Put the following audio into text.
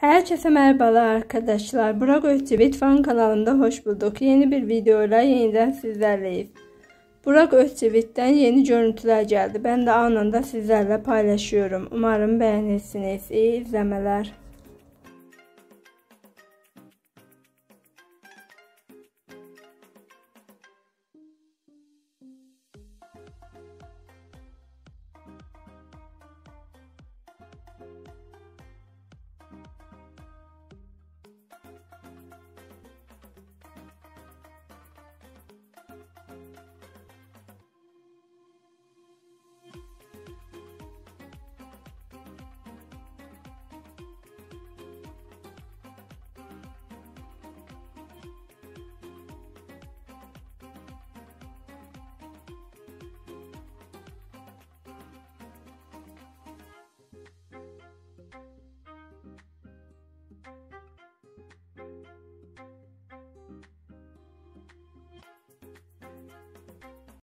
Herkese merhabalar arkadaşlar. Burak Özçivit fan kanalında hoş bulduk. Yeni bir videoyla yeniden sizlerleyiz. Burak Özçivit'ten yeni görüntüler geldi. Ben de anında sizlerle paylaşıyorum. Umarım beğenirsiniz. İyi izlemeler.